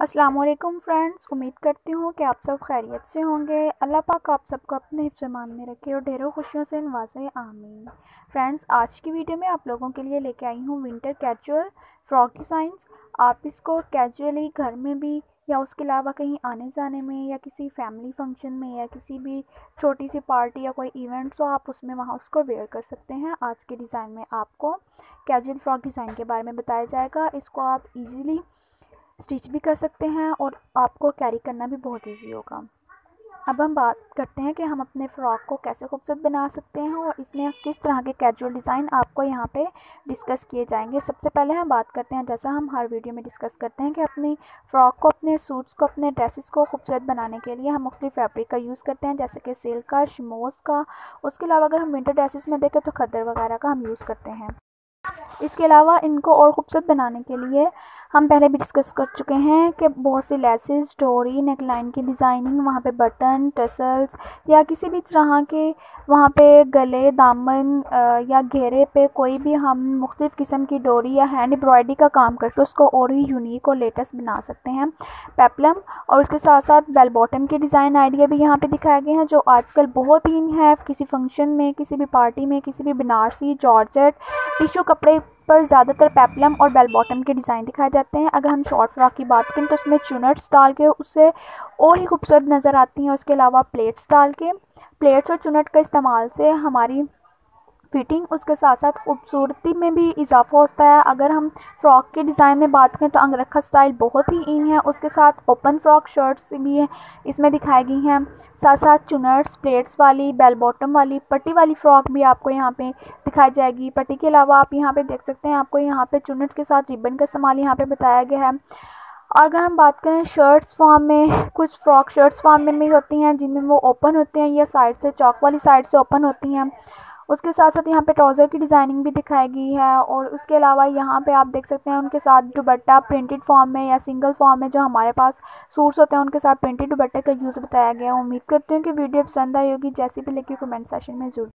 अस्सलाम वालेकुम फ्रेंड्स, उम्मीद करती हूँ कि आप सब खैरियत से होंगे। अल्लाह पाक आप सबको अपने हिफ्जमान में रखे और ढेरों खुशियों से नवाजे, आमीन। फ्रेंड्स, आज की वीडियो में आप लोगों के लिए लेके आई हूँ विंटर कैजुअल फ्रॉक डिज़ाइंस आप इसको कैजुअली घर में भी या उसके अलावा कहीं आने जाने में या किसी फैमिली फ़ंक्शन में या किसी भी छोटी सी पार्टी या कोई इवेंट हो, आप उसमें वहाँ उसको वेयर कर सकते हैं। आज के डिज़ाइन में आपको कैजुअल फ्रॉक डिज़ाइन के बारे में बताया जाएगा। इसको आप इजीली स्टिच भी कर सकते हैं और आपको कैरी करना भी बहुत ईजी होगा। अब हम बात करते हैं कि हम अपने फ़्रॉक को कैसे खूबसूरत बना सकते हैं और इसमें किस तरह के कैजुअल डिज़ाइन आपको यहाँ पे डिस्कस किए जाएँगे। सबसे पहले हम बात करते हैं, जैसा हम हर वीडियो में डिस्कस करते हैं कि अपनी फ़्रॉक को, अपने सूट्स को, अपने ड्रेसेस को खूबसूरत बनाने के लिए हम मुख्तु फैब्रिक का यूज़ करते हैं, जैसे कि सिल्क का शमोस का। उसके अलावा अगर हम विंटर ड्रेसेस में देखें तो खद्दर वगैरह का हम यूज़ करते हैं। इसके अलावा इनको और ख़ूबसूरत बनाने के लिए हम पहले भी डिस्कस कर चुके हैं कि बहुत सी लेसेस स्टोरी नेक लाइन की डिज़ाइनिंग वहाँ पे बटन टसल्स या किसी भी तरह के वहाँ पे गले, दामन या घेरे पे कोई भी हम मुख्तलिफ़ किस्म की डोरी या हैंड एम्ब्रॉयडरी का काम करके उसको और ही यूनिक और लेटेस्ट बना सकते हैं। पेपलम और उसके साथ साथ बेल बॉटम के डिज़ाइन आइडिया भी यहाँ पर दिखाए गए हैं, जो आजकल बहुत ही है किसी फ़ंक्शन में, किसी भी पार्टी में, किसी भी बनारसी, जॉर्जेट टिशू कपड़े पर ज़्यादातर पेपलम और बेल बॉटम के डिज़ाइन दिखाए जाते हैं। अगर हम शॉर्ट फ्रॉक की बात करें तो उसमें चूनट्स डाल के उससे और ही खूबसूरत नज़र आती हैं। उसके अलावा प्लेट्स डाल के प्लेट्स और चुनट के इस्तेमाल से हमारी फिटिंग उसके साथ साथ खूबसूरती में भी इजाफा होता है। अगर हम फ्रॉक के डिज़ाइन में बात करें तो अंगरखा स्टाइल बहुत ही इन है। उसके साथ ओपन फ्रॉक शर्ट्स भी हैं, इसमें दिखाई गई हैं। साथ साथ चुनर्स, प्लेट्स वाली, बेल बॉटम वाली, पट्टी वाली फ़्रॉक भी आपको यहाँ पे दिखाई जाएगी। पट्टी के अलावा आप यहाँ पे देख सकते हैं, आपको यहाँ पे चुनर्स के साथ रिबन का इस्तेमाल यहाँ पे बताया गया है। और अगर हम बात करें शर्ट्स फॉर्म में, कुछ फ्रॉक शर्ट्स फॉर्म में भी होती हैं जिनमें वो ओपन होते हैं या साइड से, चौक वाली साइड से ओपन होती हैं। उसके साथ साथ यहाँ पे ट्राउज़र की डिज़ाइनिंग भी दिखाई गई है और उसके अलावा यहाँ पे आप देख सकते हैं उनके साथ दुपट्टा प्रिंटेड फॉर्म में या सिंगल फॉर्म में जो हमारे पास सूट्स होते हैं, उनके साथ प्रिंटेड दुबट्टे का यूज़ बताया गया उम्मीद करती हूँ कि वीडियो पसंद आई होगी। जैसी भी लगी कमेंट सेशन में ज़रूर